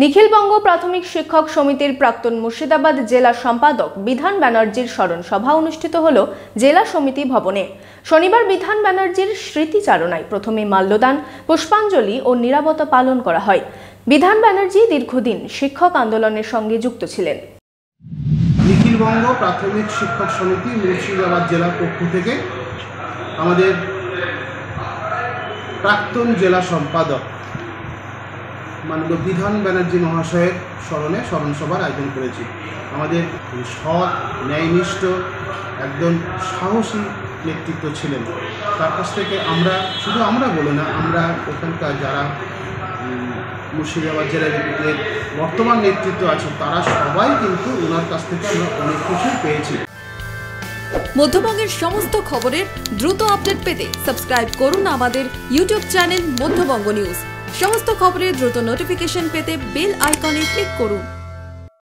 নিখিলবঙ্গ প্রাথমিক শিক্ষক সমিতির প্রাক্তন মুর্শিদাবাদ জেলা সম্পাদক বিধান ব্যানার্জির স্মরণ সভা অনুষ্ঠিত হল জেলা সমিতি ভবনে। শনিবার বিধান ব্যানার্জির স্মৃতিচারণায় প্রথমে মাল্যদান, পুষ্পাঞ্জলি ও নিরাপত্তা পালন করা হয়। বিধান ব্যানার্জি দীর্ঘদিন শিক্ষক আন্দোলনের সঙ্গে যুক্ত ছিলেন। নিখিলবঙ্গ প্রাথমিক শিক্ষক সমিতি মুর্শিদাবাদ জেলার পক্ষ থেকে আমাদের প্রাক্তন জেলা সম্পাদক মাননীয় বিধান ব্যানার্জি মহাশয়ের স্মরণে স্মরণসভার আয়োজন করেছি। আমাদের সৎ, ন্যায়নিষ্ঠ একজন সাহসী নেতৃত্ব ছিলেন। তার কাছ থেকে আমরা, শুধু আমরা বলে না, আমরা ওখানকার যারা মুর্শিদাবাদ জেলার বর্তমান নেতৃত্ব আছে, তারা সবাই কিন্তু ওনার কাছ থেকে আমরা অনেক কিছুই পেয়েছি। মধ্যবঙ্গের সমস্ত খবরের দ্রুত আপডেট পেতে সাবস্ক্রাইব করুন আমাদের ইউটিউব চ্যানেল মধ্যবঙ্গ নিউজ। সমস্ত খবরের দ্রুত নোটিফিকেশন পেতে বেল আইকনে ক্লিক করুন।